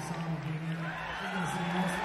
song, man.